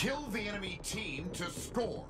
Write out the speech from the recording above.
Kill the enemy team to score.